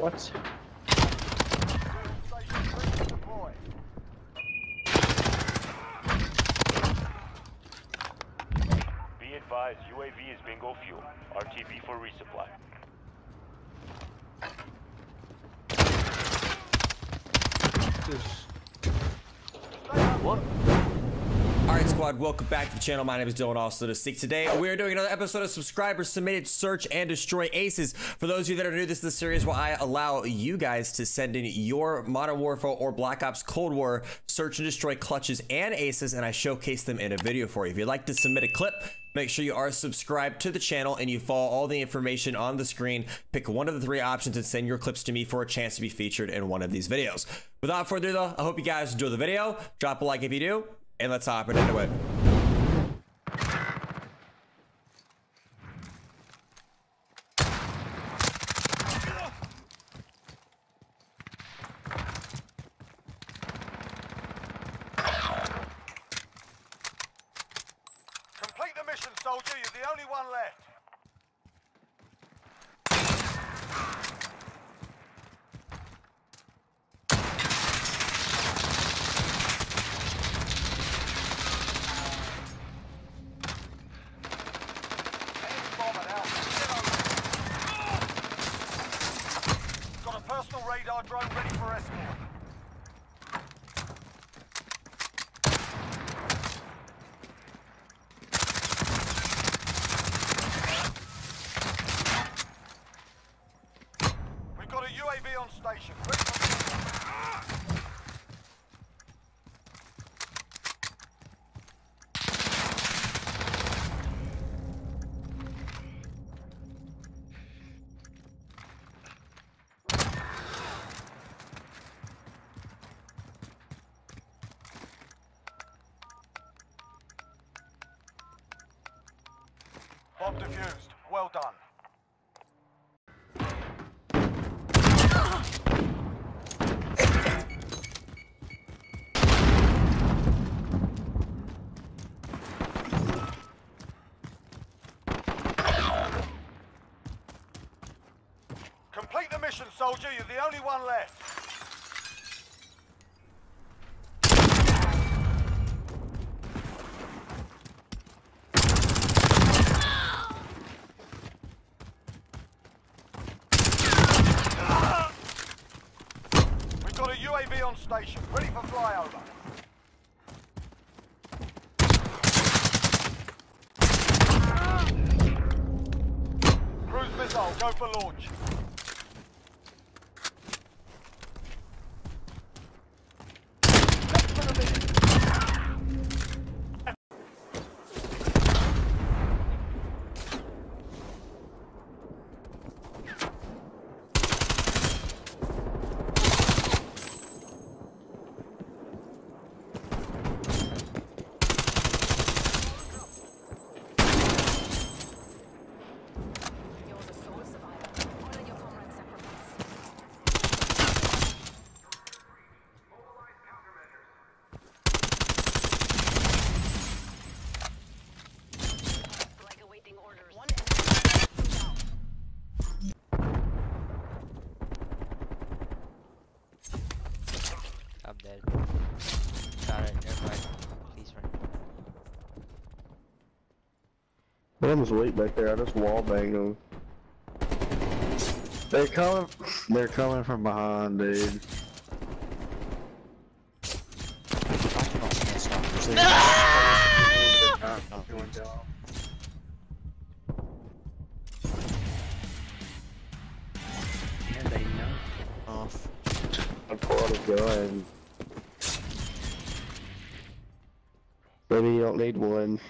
What? Be advised, UAV is bingo fuel. RTB for resupply. Alright squad, welcome back to the channel. My name is Dylan Also the Seek. Today we are doing another episode of subscriber submitted search and destroy aces. For those of you that are new, this is the series where I allow you guys to send in your Modern Warfare or Black Ops Cold War search and destroy clutches and aces and I showcase them in a video for you. If you'd like to submit a clip, make sure you are subscribed to the channel and you follow all the information on the screen. Pick one of the three options and send your clips to me for a chance to be featured in one of these videos. Without further ado I hope you guys enjoy the video. Drop a like if you do, and let's hop right into it. Complete the mission, soldier. You're the only one left. Enemy bomber now. Get over. Got a personal radar drone ready for escort. We've got a UAV on station. Bomb defused. Well done. Mission, soldier. You're the only one left. We've got a UAV on station, ready for flyover. Cruise missile, go for launch. Next for the mission. You're the sole survivor. Honor your comrade's sacrifice. Like awaiting orders. One enemy down. I'm dead. Alright, never mind. Please run. Them was weak back there. I just wall banged them. They're coming. They're coming from behind, dude. And they know. Off. I pulled a gun. Maybe you don't need one.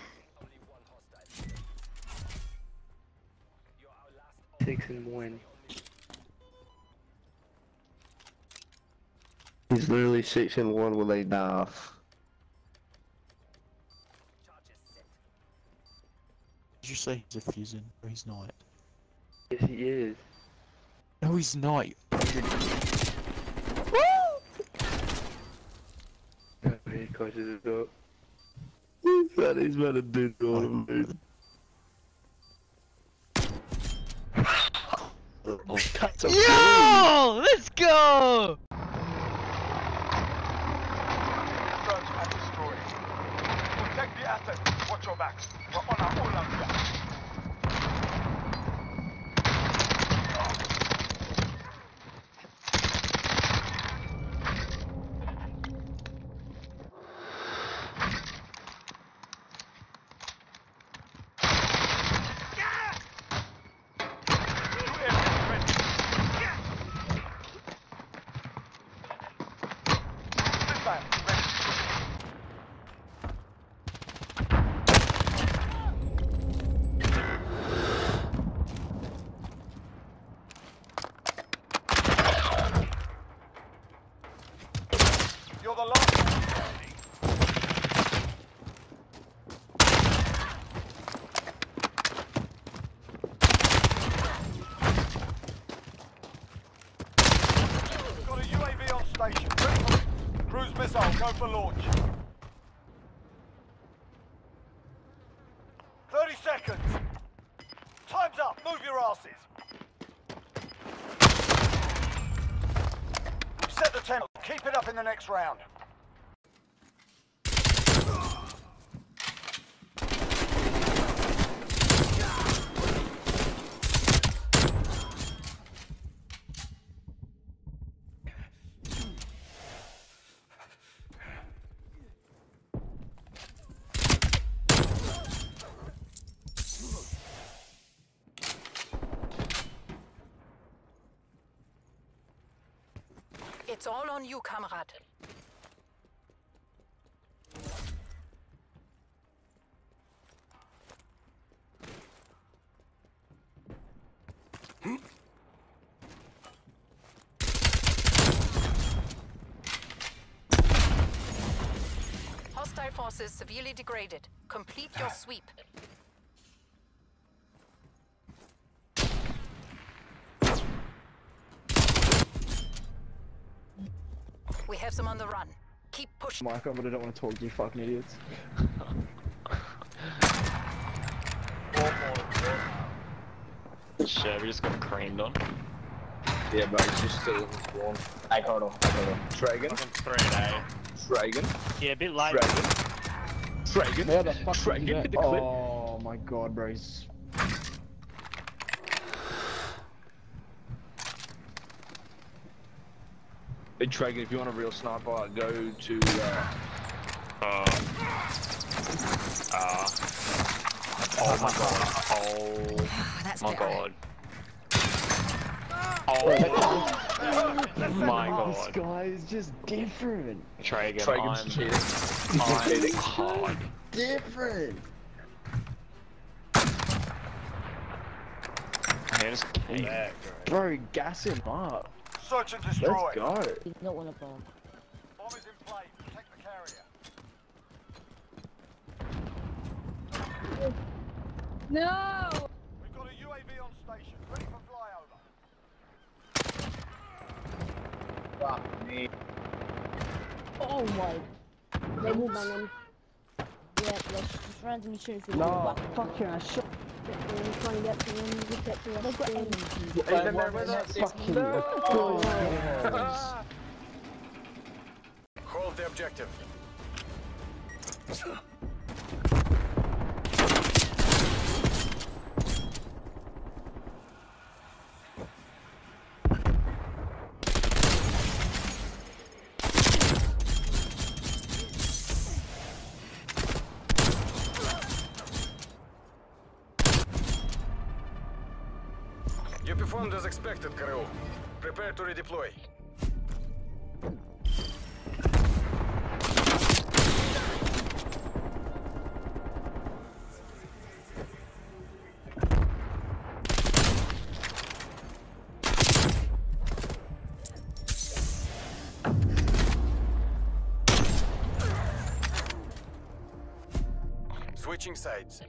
Six and one. He's literally six and one with a knife. Did you say he's a fusion? Or he's not? Yes, he is. No, he's not. Go ahead, closes it up. He's about, he's about to do it on him, dude. That's a Yo! Let's go! Search and destroy. Protect the assets. Watch your backs. We're on our own land here. Two aircraft ready. Missile ready. You're the last one standing. We've got a UAV on station. Ready for- Cruise missile, go for launch. 30 seconds. Time's up. Move your asses. Set the tempo. Keep it up in the next round. It's all on you, Kamerad. Hostile forces severely degraded. Complete your sweep. We have them on the run. Keep pushing. Michael, but I don't want to talk to you fucking idiots. Shit, we just got creamed on. Yeah, but it's just still in one. I got him. I got him. Dragon. Three A. Dragon. Yeah, a bit late. Dragon. Dragon. Where the fuck Dragon. did you Hit get? the clip. Oh my god, bro. he's- Hey, Dragon, if you want a real sniper, go to. Uh, Uh, uh, oh my god. Oh That's my god. Oh my god. This guy is just different. Tragan, Dragon's I'm, cheating. I'm cheating. hard. Different. Man, just came. Bro, gas him up. Search and destroy. Let's go. You don't want to bomb. Bomb is in play. Protect the carrier. No! We've got a UAV on station. Ready for flyover. Fuck me. Oh my. They move on him. Yeah, let's just randomly shoot through the No, back. fucking I shot. They're trying to get Hold the objective. Performed as expected, crew. Prepare to redeploy. Switching sides.